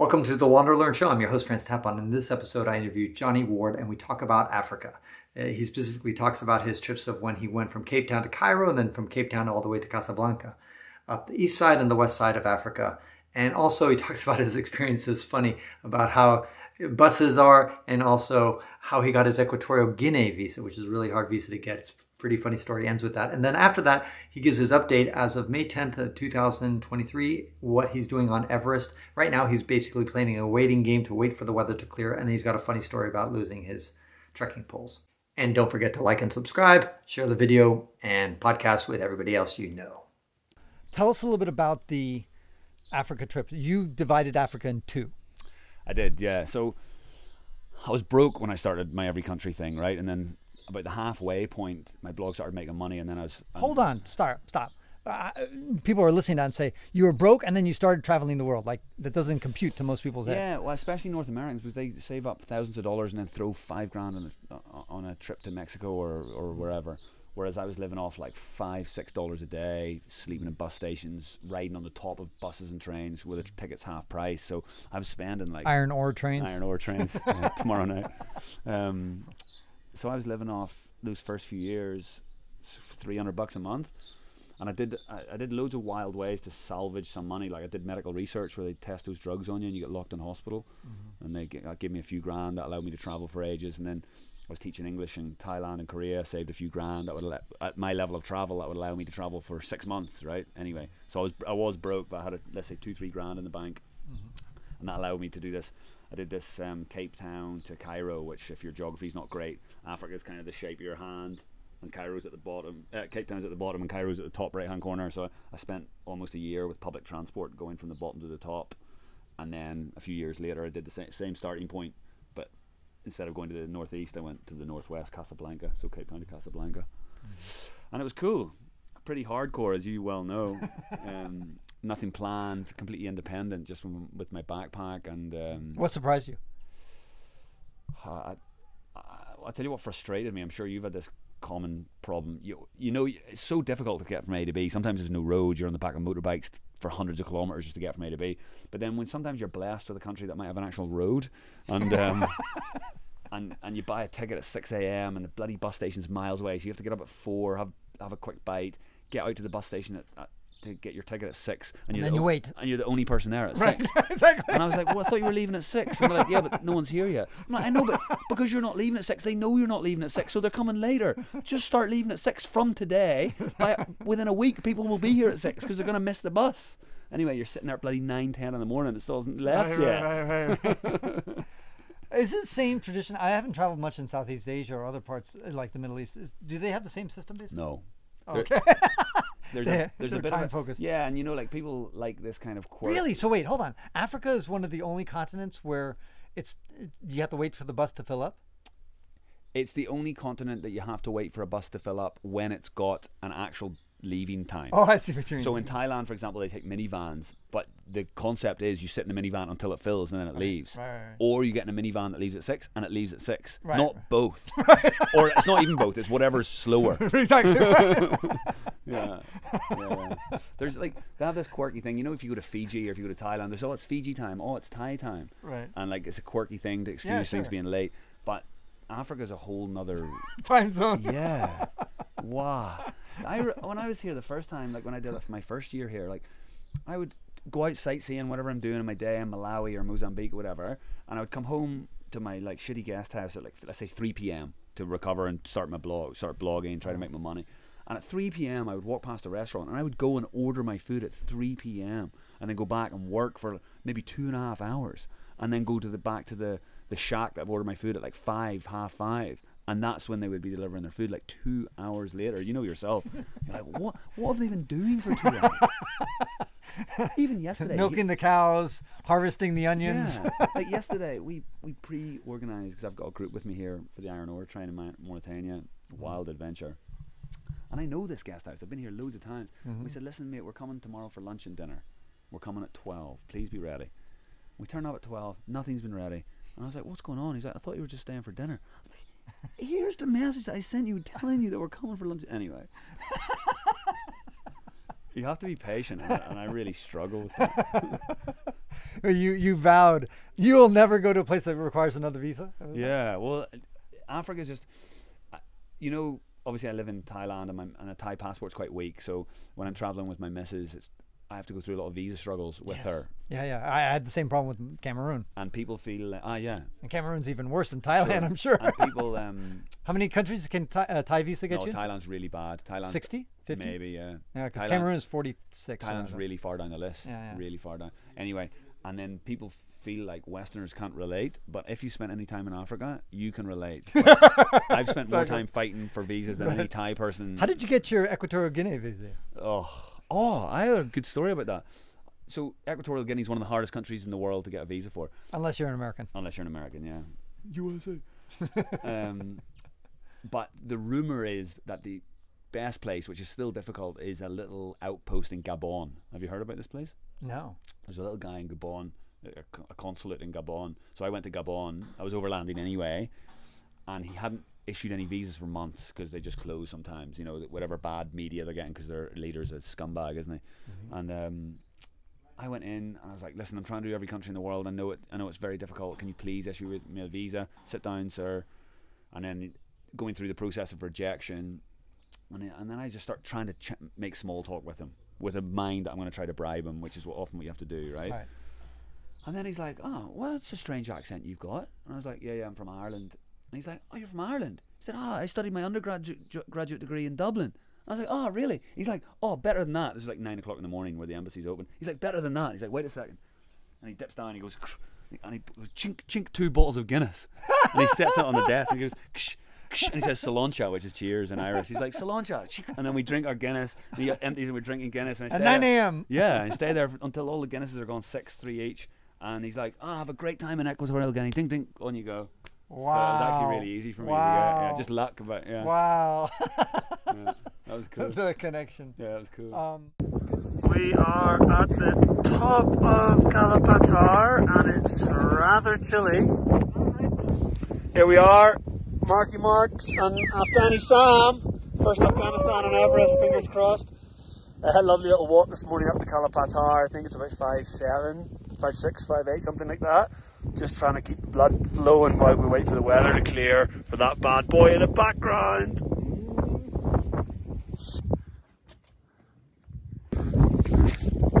Welcome to the WanderLearn Show. I'm your host, Francis Tapon. In this episode, I interviewed Johnny Ward and we talk about Africa. Uh, he specifically talks about his trips of when he went from Cape Town to Cairo and then from Cape Town all the way to Casablanca, up the east side and the west side of Africa. And also, he talks about his experiences, funny, about how buses are and also how he got his Equatorial Guinea visa, which is really hard visa to get. It's pretty funny story, ends with that. And then after that, he gives his update as of May 10th, of uh, 2023, what he's doing on Everest. Right now, he's basically playing a waiting game to wait for the weather to clear, and he's got a funny story about losing his trekking poles. And don't forget to like and subscribe, share the video and podcast with everybody else you know. Tell us a little bit about the Africa trip. You divided Africa in two. I did, yeah. So I was broke when I started my every country thing, right? And then about the halfway point, my blog started making money, and then I was um, hold on, stop, stop. Uh, people are listening to and say you were broke and then you started traveling the world. Like that doesn't compute to most people's yeah, head. Yeah, well, especially North Americans, because they save up thousands of dollars and then throw five grand on a, on a trip to Mexico or or wherever. Whereas I was living off like five, six dollars a day, sleeping in bus stations, riding on the top of buses and trains with the tickets half price. So I was spending like iron ore trains. Iron ore trains tomorrow night. Um, so I was living off those first few years, three hundred bucks a month, and I did I, I, did loads of wild ways to salvage some money. Like I did medical research where they test those drugs on you and you get locked in hospital, mm-hmm. and they gave me a few grand that allowed me to travel for ages, and then I was teaching English in Thailand and Korea, saved a few grand that would let, at my level of travel that would allow me to travel for six months, right? Anyway, so I was I was broke, but I had a, let's say two three grand in the bank, mm-hmm. and that allowed me to do this. I did this um, Cape Town to Cairo, which if your geography is not great, Africa is kind of the shape of your hand, and Cairo's at the bottom. Uh, Cape Town's at the bottom, and Cairo's at the top right hand corner. So I, I spent almost a year with public transport going from the bottom to the top, and then a few years later I did the sa- same starting point instead of going to the northeast, I went to the northwest, Casablanca, so Cape Town to Casablanca, mm-hmm. and it was cool. Pretty hardcore, as you well know. um, nothing planned, completely independent, just with my backpack. And um, what surprised you? Uh, I, I, I'll tell you what frustrated me. I'm sure you've had this common problem. You you know it's so difficult to get from A to B. Sometimes there's no road. You're on the back of motorbikes for hundreds of kilometers just to get from A to B. But then when sometimes you're blessed with a country that might have an actual road, and um, and and you buy a ticket at six a.m. and the bloody bus station's miles away, so you have to get up at four, have have a quick bite, get out to the bus station at, at to get your ticket at six, and, and then you wait, and you're the only person there at right. six. exactly. And I was like, well, I thought you were leaving at six. And they're like, yeah, but no one's here yet. I'm like, I know, but because you're not leaving at six, they know you're not leaving at six, so they're coming later. Just start leaving at six from today. By, within a week, people will be here at six because they're going to miss the bus. Anyway, you're sitting there at bloody nine, ten in the morning. It still hasn't left right, yet. Right, right, Is it the same tradition? I haven't traveled much in Southeast Asia or other parts uh, like the Middle East. Is, do they have the same system basically? No. Oh, okay. there's a there's a bit time of a, focused. Yeah, and you know, like people like this kind of quirk. Really? So wait, hold on. Africa is one of the only continents where it's you have to wait for the bus to fill up. It's the only continent that you have to wait for a bus to fill up when it's got an actual leaving time. Oh, I see what you mean. So in Thailand, for example, they take minivans, but the concept is you sit in a minivan until it fills and then it right. leaves. Right, right, or you get in a minivan that leaves at six and it leaves at six. Right. Not both. or it's not even both. It's whatever's slower. exactly. yeah. yeah. There's like they have this quirky thing. You know, if you go to Fiji or if you go to Thailand, there's oh it's Fiji time, oh it's Thai time, right? And like it's a quirky thing to excuse yeah, things being late, but Africa's a whole nother time zone. Yeah. wow. I when I was here the first time, like when I did it for my first year here, like I would go out sightseeing, whatever I'm doing in my day in Malawi or Mozambique, or whatever, and I would come home to my like shitty guest house at like let's say 3 p.m. to recover and start my blog, start blogging, try to make my money. And at 3 p.m., I would walk past a restaurant and I would go and order my food at 3 p.m. and then go back and work for maybe two and a half hours, and then go to the back to the the shack that I've ordered my food at like five, half five, and that's when they would be delivering their food like two hours later. You know yourself. You're like, what? What have they been doing for two hours? Even yesterday, milking the cows, harvesting the onions. Yeah. like yesterday, we we pre-organized because I've got a group with me here for the iron ore train in Mauritania, wild adventure. And I know this guest house. I've been here loads of times. Mm-hmm. We said, listen, mate, we're coming tomorrow for lunch and dinner. We're coming at twelve. Please be ready. We turn up at twelve. Nothing's been ready. And I was like, what's going on? He's like, I thought you were just staying for dinner. Like, Here's the message I sent you telling you that we're coming for lunch. Anyway. you have to be patient, and I, and I really struggle with that. you you vowed you'll never go to a place that requires another visa. Yeah, well, Africa is just, you know, obviously I live in Thailand and, my, and a Thai passport's quite weak. So when I'm traveling with my missus, it's I have to go through a lot of visa struggles with Yes. her, Yeah, yeah. I had the same problem with Cameroon, and people feel like, ah, yeah, and Cameroon's even worse than Thailand. I'm sure. and people, um, How many countries can Thai, uh, Thai visa get no, you? Thailand's really bad. Thailand, 60, 50? maybe, yeah. Yeah, because Cameroon's 46. or Thailand's really far down the list. Yeah, yeah. Really far down. Anyway, and then people feel like Westerners can't relate, but if you spent any time in Africa, you can relate. I've spent more time fighting for visas than any Thai person. How did you get your Equatorial Guinea visa? Oh, oh, I have a good story about that. So Equatorial Guinea is one of the hardest countries in the world to get a visa for, Unless you're an American. unless you're an American. Yeah, USA. um, but the rumor is that the best place, which is still difficult, is a little outpost in Gabon. Have you heard about this place? No. There's a little guy in Gabon, a, consulate in Gabon. So I went to Gabon. I was overlanding anyway, and he hadn't issued any visas for months because they just close sometimes. You know, whatever bad media they're getting because their leader's a scumbag, isn't he? And um, I went in and I was like, "Listen, I'm trying to do every country in the world. I know it. I know it's very difficult. Can you please issue me a visa? Sit down, sir." And then going through the process of rejection, and then, and then I just start trying to ch- make small talk with him with a mind that I'm going to try to bribe him, which is what often what you have to do, right? Right. And then he's like, "Oh, well, it's a strange accent you've got." And I was like, "Yeah, yeah, I'm from Ireland." And he's like, "Oh, you're from Ireland?" He said, "Ah, I studied my undergraduate graduate degree in Dublin." I was like, "Oh, really?" He's like, "Oh, better than that." This is like nine o'clock in the morning where the embassy's open. He's like, "Better than that." He's like, "Wait a second. And he dips down. And he goes, and he goes, "Chink, chink, two bottles of Guinness." and he sets it on the desk and he goes, "Ksh, ksh," and he says "Sláinte," which is cheers in Irish. He's like, "Sláinte," and then we drink our Guinness. And he empties and we're drinking Guinness. And I At stay 9 there- a.m. yeah, and stay there until all the Guinnesses are gone six, three each. And he's like, "Oh, have a great time in Equatorial Guinea." Ding, ding, on you go. So it was actually Wow. really easy for me to get. Yeah, Wow. just luck, but yeah, Wow. yeah, that was cool. the connection. Yeah, that was cool. Um, We are at the top of Kala Patthar and it's rather chilly. Here we are, Marky Marks and Afghani Sam. First Afghanistan and Everest, fingers crossed. I had a lovely little walk this morning up to Kala Patthar. I think it's about five seven, five six, five eight, something like that. Just trying to keep the blood flowing while we wait for the weather to clear for that bad boy in the background.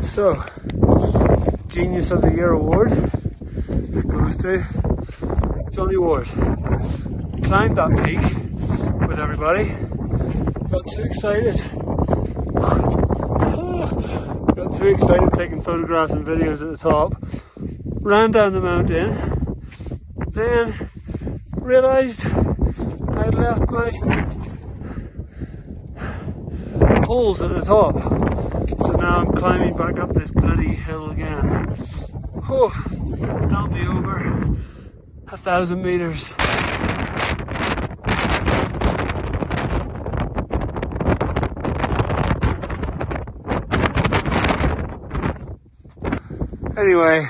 So, Genius of the Year award goes to Johnny Ward. Climbed that peak with everybody. Got too excited. Got too excited taking photographs and videos at the top. Ran down the mountain. Then realised I'd left my poles at the top. So now I'm climbing back up this bloody hill again. Oh, that'll be over a thousand meters. Anyway,